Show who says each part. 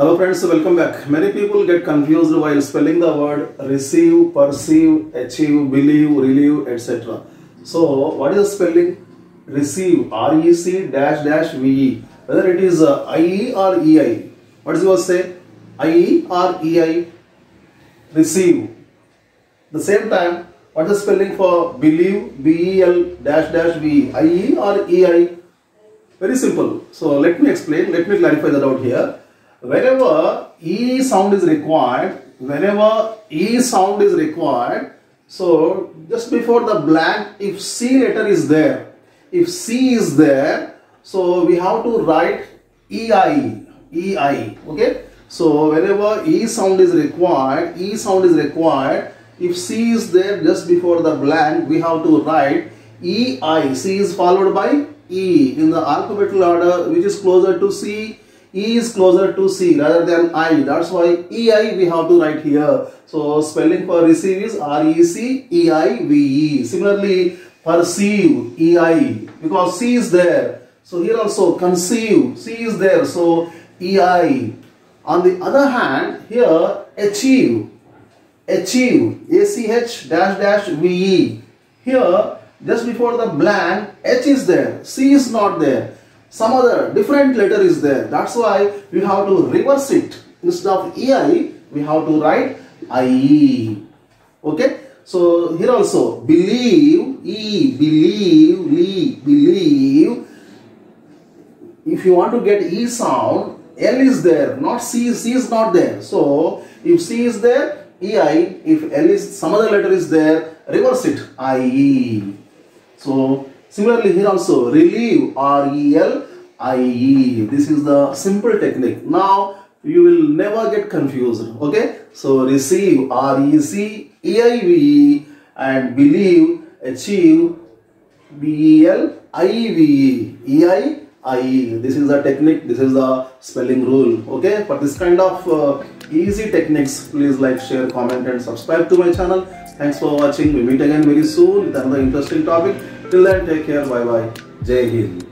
Speaker 1: Hello friends, welcome back. Many people get confused while spelling the word receive, perceive, achieve, believe, relieve, etc. So, what is the spelling? Receive, R-E-C dash dash V-E. Whether it is uh, I-E or E-I. What does yours say? I-E or E-I? Receive. The same time, what is the spelling for believe, B-E-L dash dash V-E? I-E or E-I? Very simple. So let me explain, let me clarify the doubt here. Whenever E sound is required, whenever E sound is required, so just before the blank, if C letter is there, if C is there, so we have to write EI, EI, okay? So whenever E sound is required, E sound is required, if C is there just before the blank, we have to write EI. C is followed by E in the alphabetical order which is closer to C. E is closer to C rather than I. That's why EI we have to write here. So spelling for receive is R-E-C-E-I-V-E. Similarly perceive EI because C is there. So here also conceive C is there. So EI. On the other hand here achieve achieve A-C-H dash dash V-E. Here just before the blank H is there, C is not there, some other different letter is there. That's why we have to reverse it. Instead of EI, we have to write IE. Okay? So here also believe, E, believe, Lee, believe. If you want to get E sound, L is there, not C, C is not there. So if C is there, EI, if L is some other letter is there, reverse it, IE. So similarly here also relieve R-E-L-I-E. This is the simple technique. Now you will never get confused. Okay. So receive R-E-C-E-I-V-E and believe achieve B-E-L-I-V-E. E-I IE. This is the technique, this is the spelling rule. Okay, for this kind of uh, easy techniques, please like, share, comment, and subscribe to my channel. Thanks for watching. We meet again very soon with another interesting topic. Till then, take care. Bye bye. Jai Hind.